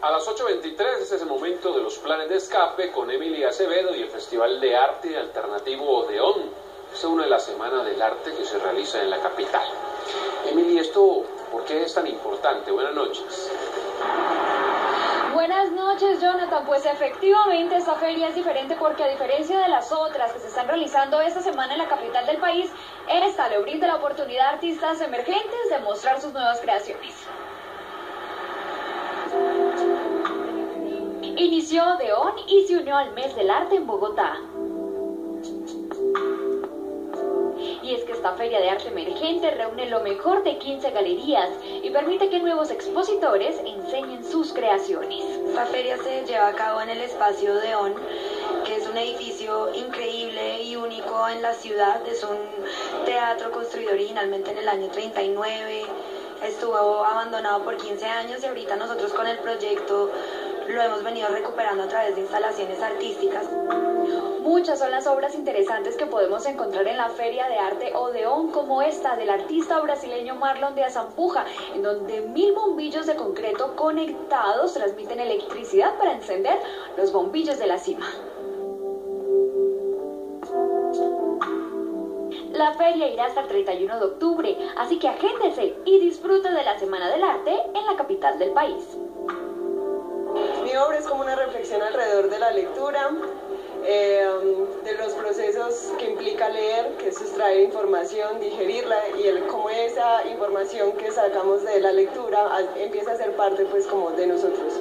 A las 8.23 este es el momento de los planes de escape con Emily Acevedo y el Festival de Arte Alternativo Odeón. Es una de las semanas del arte que se realiza en la capital. Emily, ¿esto por qué es tan importante? Buenas noches. Buenas noches, Jonathan. Pues efectivamente esta feria es diferente porque a diferencia de las otras que se están realizando esta semana en la capital del país, esta le brinda la oportunidad a artistas emergentes de mostrar sus nuevas creaciones. Inició Odeón y se unió al Mes del Arte en Bogotá. Y es que esta feria de arte emergente reúne lo mejor de 15 galerías y permite que nuevos expositores enseñen sus creaciones. Esta feria se lleva a cabo en el espacio Odeón, que es un edificio increíble y único en la ciudad. Es un teatro construido originalmente en el año 39. Estuvo abandonado por 15 años y ahorita nosotros con el proyecto lo hemos venido recuperando a través de instalaciones artísticas. Muchas son las obras interesantes que podemos encontrar en la Feria de Arte Odeón, como esta del artista brasileño Marlon de Azampuja, en donde mil bombillos de concreto conectados transmiten electricidad para encender los bombillos de la cima. La feria irá hasta el 31 de octubre, así que agéndese y disfrute de la Semana del Arte en la capital del país. Obra es como una reflexión alrededor de la lectura, eh, de los procesos que implica leer, que es sustraer información, digerirla y el, cómo esa información que sacamos de la lectura empieza a ser parte pues como de nosotros.